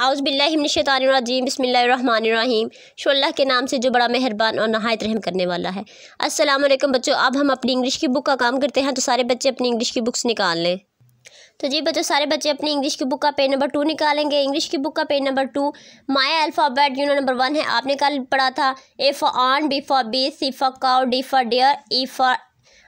आउज़बिल्लिमिनशैतानिर्रजीम बिस्मिल्लाहिर्रहमानिर्रहीम। शोल्ला के नाम से जो बड़ा मेहरबान और नहायत रहम करने वाला है। वालेकुम बच्चों, अब हम अपनी इंग्लिश की बुक का काम करते हैं तो सारे बच्चे अपनी इंग्लिश की बुक्स निकाल लें। तो जी बच्चों, सारे बच्चे अपनी इंग्लिश की बुक का पेज नंबर टू निकालेंगे। इंग्लिश की बुक का page number two Maya alphabet you know number one है। आपने कल पढ़ा था A for on B for bee C for cow D for deer E for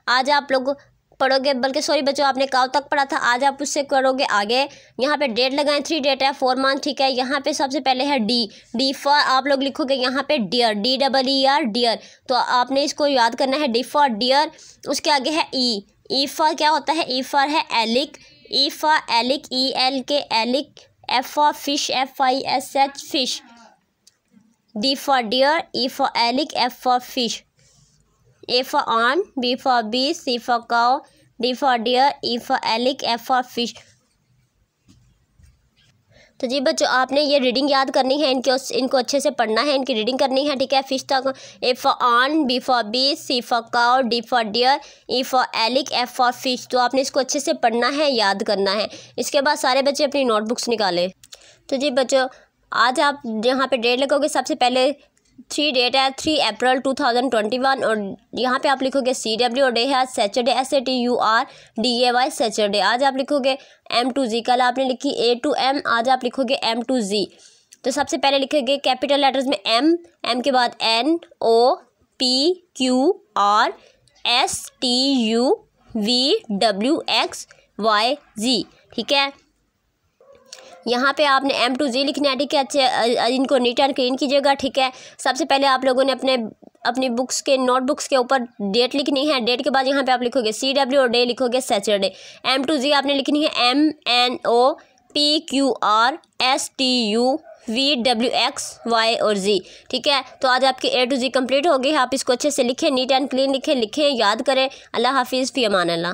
आज आप लोग पढ़ोगे? बल्कि सॉरी बच्चों, आपने काव तक पढ़ा था? आज आप उससे करोगे आगे। यहाँ पे डेट लगाएँ थ्री डेट है फोर मंथ ठीक है? यहाँ पे सबसे पहले है डी डी फॉर आप लोग लिखोगे यहाँ पे deer D double E R deer तो आपने इसको याद करना है डी फॉर डियर उसके आगे है ई ई फॉर क्या होता है? ई फॉर है elk. E for elk E L K elk. F for fish F I S H fish D for deer E for elk F for fish A for on, B for bee, C for cow, D for deer, E for elk, F for fish. तो जी बच्चों आपने ये reading याद करनी है इनके इनको अच्छे से पढ़ना है इनकी रीडिंग करनी है ठीक है? फ़िश तक A for on B for bee C for cow D for deer E for elk F for fish तो आपने इसको अच्छे से पढ़ना है याद करना है। इसके बाद सारे बच्चे अपनी नोटबुक्स निकालें। तो जी बच्चों आज आप यहाँ पे डेट लगोगे सबसे पहले थ्री डेट है three April two thousand twenty one और यहाँ पे आप लिखोगे सी डब्ल्यू और डे है Saturday S A T U R D A Y Saturday आज आप लिखोगे एम टू जी कल आपने लिखी ए टू एम आज आप लिखोगे एम टू जी तो सबसे पहले लिखोगे कैपिटल लेटर्स में एम एम के बाद N O P Q R S T U V W X Y Z ठीक है? यहाँ पे आपने एम टू जी लिखना है, ठीक है? अच्छे इनको नीट एंड क्लीन कीजिएगा ठीक है? सबसे पहले आप लोगों ने अपने, अपनी बुक्स के नोटबुक्स के ऊपर डेट लिखनी है। डेट के बाद यहाँ पे आप लिखोगे सी डब्ल्यू और डे लिखोगे सैटरडे एम टू जी आपने लिखनी है M N O P Q R S T U V W X Y और जी ठीक है? तो आज आपकी ए टू जी कंप्लीट हो गई आप इसको अच्छे से लिखें नीट एंड क्लीन लिखें लिखें, याद करें। अल्लाह हाफिज़, फ़ी अमान अल्लाह।